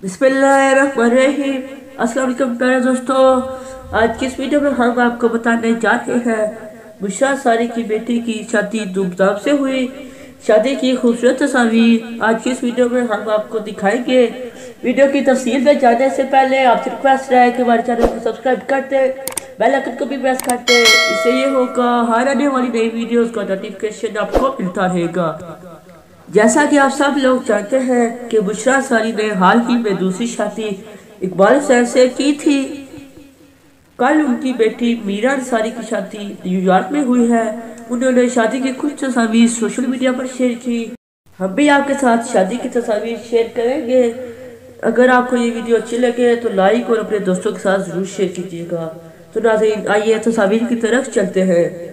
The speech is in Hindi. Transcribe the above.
अस्सलाम प्यारे दोस्तों, आज की इस वीडियो में हम आपको बताने जा रहे हैं बुशरा सारी की बेटी की शादी धूमधाम से हुई। शादी की खूबसूरत तस्वीर आज की इस वीडियो में हम आपको दिखाएँगे। वीडियो की तफसील में जाने से पहले आपसे रिक्वेस्ट है कि हमारे चैनल को सब्सक्राइब करते बेल आइकन को भी प्रेस करते इससे ये होगा, हर आने वाली नई वीडियोस का नोटिफिकेशन आपको मिलता रहेगा। जैसा कि आप सब लोग जानते हैं कि बुशरा सारी ने हाल ही में दूसरी शादी इकबाल हुसैन से की थी। कल उनकी बेटी मीरा अंसारी की शादी न्यूयॉर्क में हुई है। उन्होंने शादी की कुछ तस्वीर सोशल मीडिया पर शेयर की। हम भी आपके साथ शादी की तस्वीर शेयर करेंगे। अगर आपको ये वीडियो अच्छी लगे तो लाइक और अपने दोस्तों के साथ ज़रूर शेयर कीजिएगा। तो नाजरीन, आइए तस्वीर की तरफ़ चलते हैं।